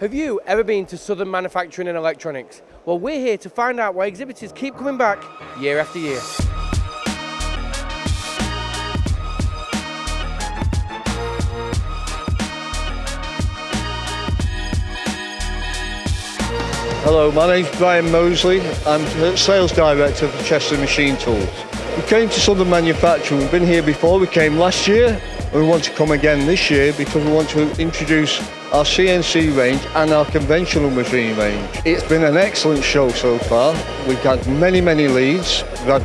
Have you ever been to Southern Manufacturing and Electronics? Well, we're here to find out why exhibitors keep coming back year after year. Hello, my name's Brian Mosley. I'm Sales Director for Chester Machine Tools. We came to Southern Manufacturing, we've been here before, we came last year, we want to come again this year because we want to introduce our CNC range and our conventional machine range. It's been an excellent show so far. We've had many, many leads. We've had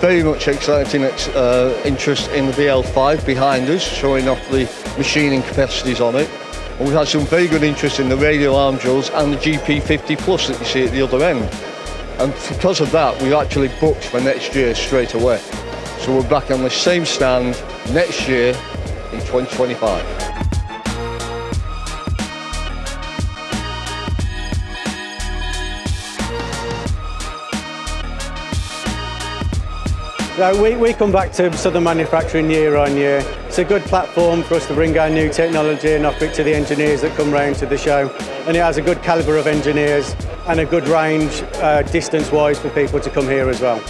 very much exciting uh, interest in the VL5 behind us, showing off the machining capacities on it. And we've had some very good interest in the radial arm drills and the GP50 Plus that you see at the other end. And because of that, we actually booked for next year straight away. So we're back on the same stand next year in 2025. So we, we come back to Southern Manufacturing year on year. It's a good platform for us to bring our new technology and offer it to the engineers that come round to the show. And it has a good calibre of engineers and a good range uh, distance-wise for people to come here as well.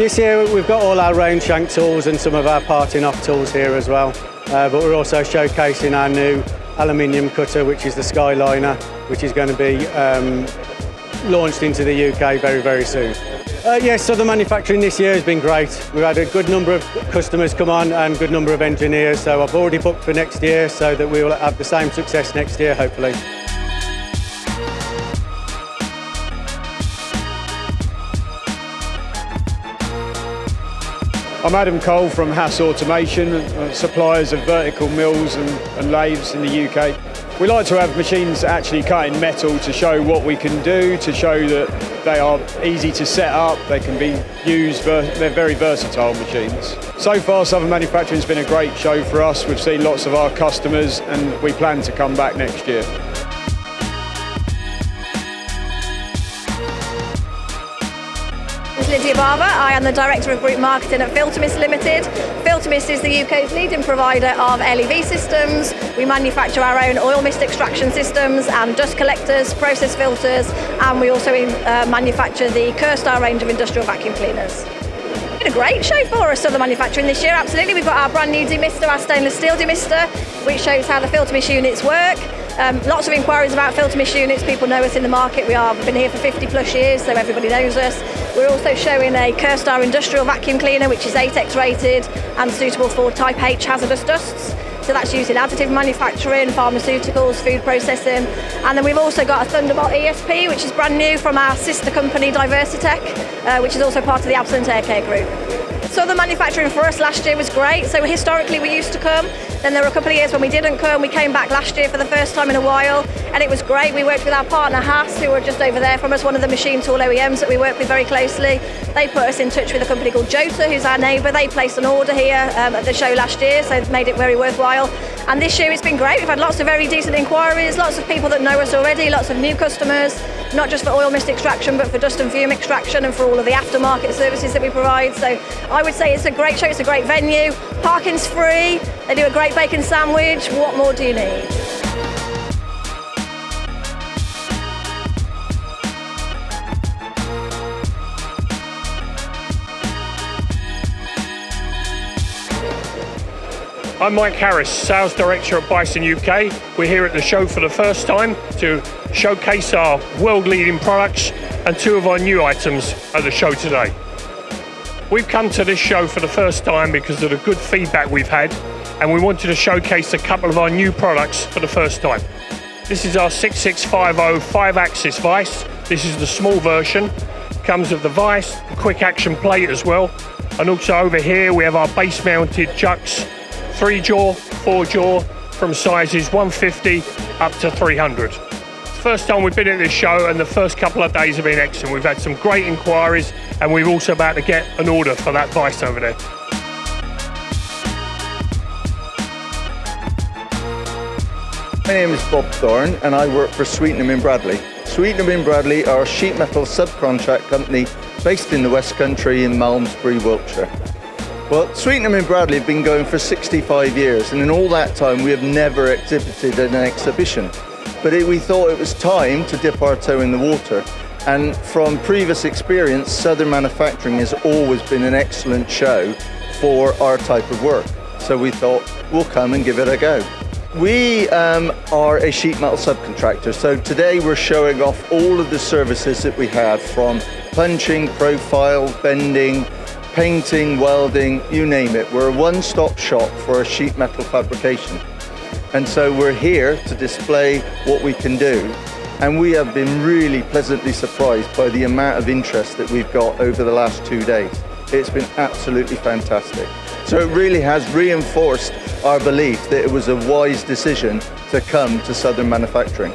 This year we've got all our round shank tools and some of our parting off tools here as well. Uh, but we're also showcasing our new aluminium cutter, which is the Skyliner, which is going to be um, launched into the UK very, very soon. Uh, yes, so the manufacturing this year has been great. We've had a good number of customers come on and good number of engineers, so I've already booked for next year so that we will have the same success next year, hopefully. I'm Adam Cole from Haas Automation, uh, suppliers of vertical mills and, and lathes in the UK. We like to have machines actually cutting metal to show what we can do, to show that they are easy to set up, they can be used, they're very versatile machines. So far Southern Manufacturing has been a great show for us. We've seen lots of our customers and we plan to come back next year. Lydia Barber. I am the Director of Group Marketing at Filtermist Limited. Filtermist is the UK's leading provider of LEV systems. We manufacture our own oil mist extraction systems and dust collectors, process filters, and we also uh, manufacture the Kerstar range of industrial vacuum cleaners been a great show for us, Southern Manufacturing this year, absolutely. We've got our brand new demister, our stainless steel demister, which shows how the Filtermist units work. Um, lots of inquiries about Filtermist units. People know us in the market. We are we've been here for 50 plus years, so everybody knows us. We're also showing a Kerstar industrial vacuum cleaner, which is ATEX rated and suitable for Type H hazardous dusts. So that's used in additive manufacturing, pharmaceuticals, food processing. And then we've also got a Thunderbolt ESP, which is brand new from our sister company Diversitech, uh, which is also part of the Absolent Air Care Group. So the manufacturing for us last year was great. So historically we used to come. Then there were a couple of years when we didn't come. We came back last year for the first time in a while and it was great. We worked with our partner Haas, who were just over there from us, one of the machine tool OEMs that we work with very closely. They put us in touch with a company called Jota, who's our neighbour. They placed an order here um, at the show last year, so made it very worthwhile. And this year it's been great. We've had lots of very decent inquiries, lots of people that know us already, lots of new customers not just for oil mist extraction, but for dust and fume extraction and for all of the aftermarket services that we provide. So I would say it's a great show, it's a great venue. Parking's free, they do a great bacon sandwich. What more do you need? I'm Mike Harris, Sales Director at Bison UK. We're here at the show for the first time to showcase our world-leading products and two of our new items at the show today. We've come to this show for the first time because of the good feedback we've had and we wanted to showcase a couple of our new products for the first time. This is our 6650 5-axis vise. This is the small version. Comes with the vise, the quick action plate as well. And also over here we have our base mounted chucks three jaw, four jaw, from sizes 150 up to 300. First time we've been at this show and the first couple of days have been excellent. We've had some great inquiries and we're also about to get an order for that vice over there. My name is Bob Thorne and I work for Sweetnam in Bradley. Sweetnam in Bradley are a sheet metal subcontract company based in the West Country in Malmesbury, Wiltshire. Well, Sweetnam and Bradley have been going for 65 years, and in all that time we have never exhibited an exhibition. but it, we thought it was time to dip our toe in the water. And from previous experience, Southern Manufacturing has always been an excellent show for our type of work. So we thought we'll come and give it a go. We um, are a sheet metal subcontractor, so today we're showing off all of the services that we have from punching, profile, bending, painting, welding, you name it. We're a one-stop shop for sheet metal fabrication. And so we're here to display what we can do and we have been really pleasantly surprised by the amount of interest that we've got over the last two days. It's been absolutely fantastic. So it really has reinforced our belief that it was a wise decision to come to Southern Manufacturing.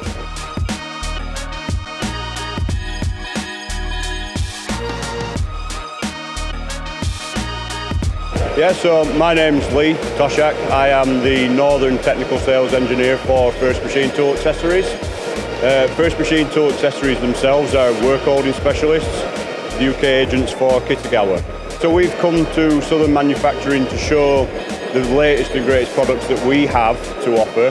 Yeah, so my name's Lee Toshak. I am the Northern Technical Sales Engineer for First Machine Tool Accessories. Uh, First Machine Tool Accessories themselves are work holding specialists, the UK agents for Kitagawa. So we've come to Southern Manufacturing to show the latest and greatest products that we have to offer.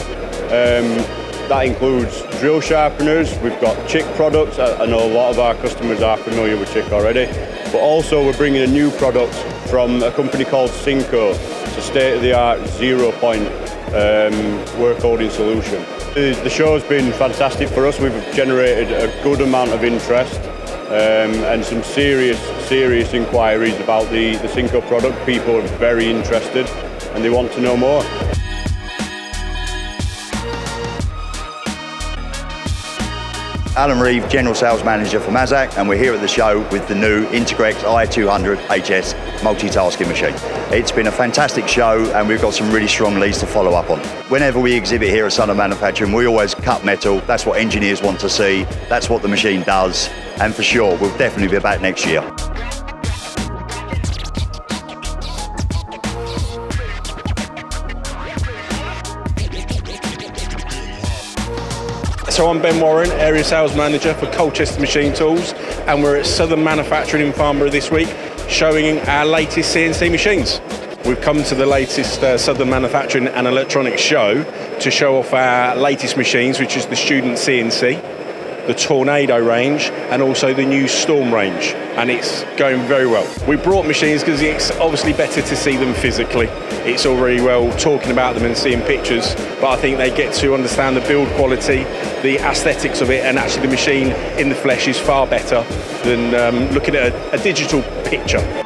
Um, that includes drill sharpeners, we've got Chick products, I know a lot of our customers are familiar with Chick already, but also we're bringing a new product from a company called Synco. It's a state-of-the-art zero-point um, work holding solution. The show's been fantastic for us. We've generated a good amount of interest um, and some serious, serious inquiries about the, the Synco product. People are very interested and they want to know more. Alan Reeve, General Sales Manager for Mazak, and we're here at the show with the new Integrex i200 HS multitasking machine. It's been a fantastic show and we've got some really strong leads to follow up on. Whenever we exhibit here at Southern Manufacturing, we always cut metal. That's what engineers want to see. That's what the machine does. And for sure, we'll definitely be back next year. So I'm Ben Warren, Area Sales Manager for Colchester Machine Tools, and we're at Southern Manufacturing in Farnborough this week, showing our latest CNC machines. We've come to the latest uh, Southern Manufacturing and Electronics show to show off our latest machines, which is the Student CNC, the Tornado range, and also the new Storm range, and it's going very well. We brought machines because it's obviously better to see them physically. It's all very well talking about them and seeing pictures, but I think they get to understand the build quality, the aesthetics of it, and actually the machine in the flesh is far better than um, looking at a, a digital picture.